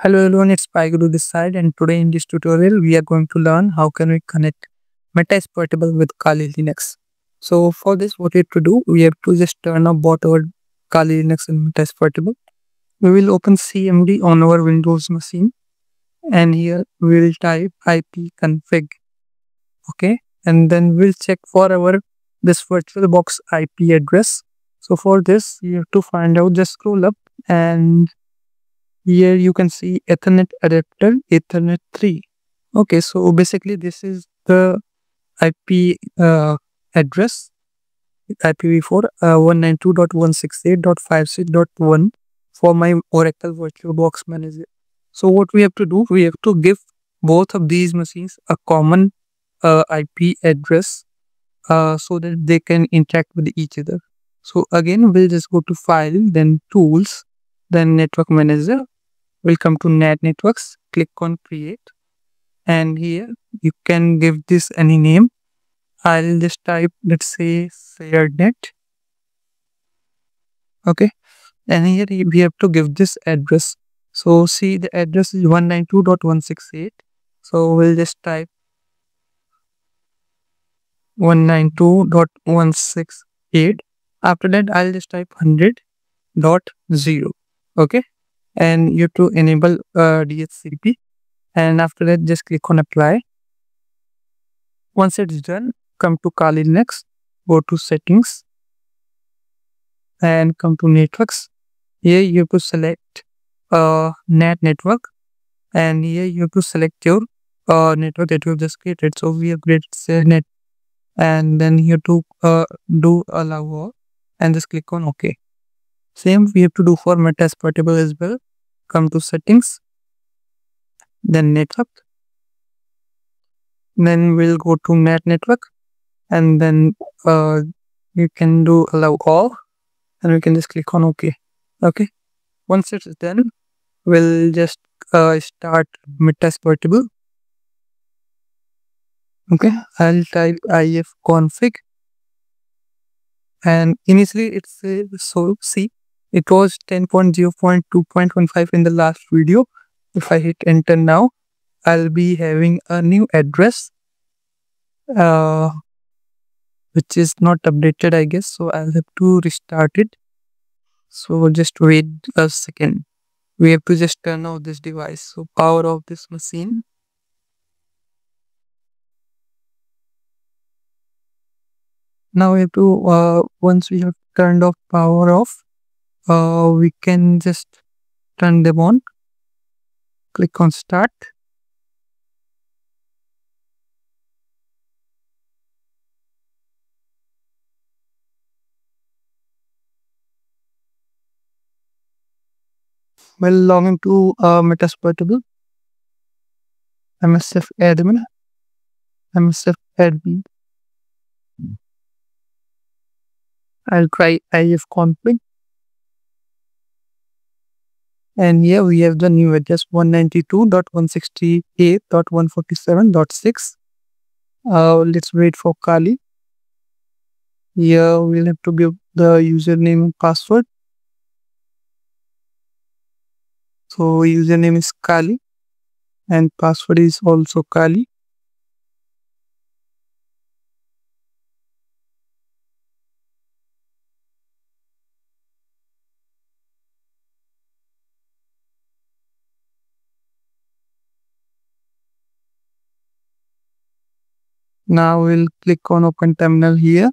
Hello everyone, it's pyGuru this side and today in this tutorial we are going to learn how can we connect Meta Portable with Kali Linux. So for this what we have to do, we have to just turn off both our Kali Linux and Meta Portable. We will open CMD on our Windows machine and here we will type ipconfig okay and then we'll check for our this VirtualBox IP address. So for this you have to find out just scroll up and here you can see ethernet adapter ethernet 3 okay so basically this is the ip uh, address ipv4 uh, 192.168.56.1 for my oracle virtualbox manager. So what we have to do we have to give both of these machines a common uh, ip address uh, so that they can interact with each other. So again we'll just go to file then tools then network manager we'll come to NAT networks. Click on create. And here you can give this any name. I'll just type let's say shared net okay. And here we have to give this address. So see the address is 192.168 so we'll just type 192.168 after that i'll just type 100.0 okay and you have to enable uh, DHCP and after that just click on apply. Once it's done, come to Kali Linux, go to settings and come to networks. Here you have to select uh, NAT network and here you have to select your uh, network that you have just created. So we have created say net and then you have to uh, do allow all and just click on OK. Same we have to do for Meta Portable as well come to settings then network then we'll go to NAT network and then uh, you can do allow all and we can just click on ok okay? Once it's done we'll just uh, start Meta Portable. Okay? I'll type if config and initially it's uh, so see it was 10.0.2.15 in the last video. If I hit enter now, I'll be having a new address, uh, which is not updated, I guess. So I'll have to restart it. So just wait a second. We have to just turn off this device. So power off this machine. Now we have to, uh, once we have turned off power off, uh, we can just turn them on. Click on start. Well log into uh, Meta Portable MSF admin. MSF admin. I'll try ifconfig and here we have the new address 192.168.147.6 uh, let's wait for kali. Here we'll have to give the username and password. So username is kali and password is also kali Now we'll click on open terminal here.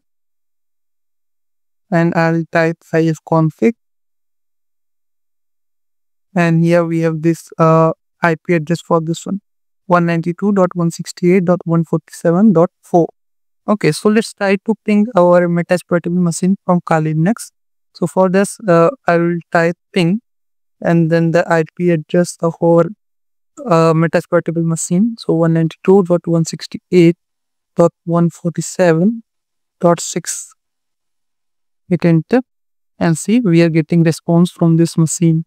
And I'll type ifconfig and here we have this uh, IP address for this one. 192.168.147.4 okay so let's try to ping our Meta Portable machine from Kali Linux so for this uh, I will type ping and then the IP address of our uh, Metasploitable machine. So 192.168 dot 147 dot 6 hit enter and see we are getting response from this machine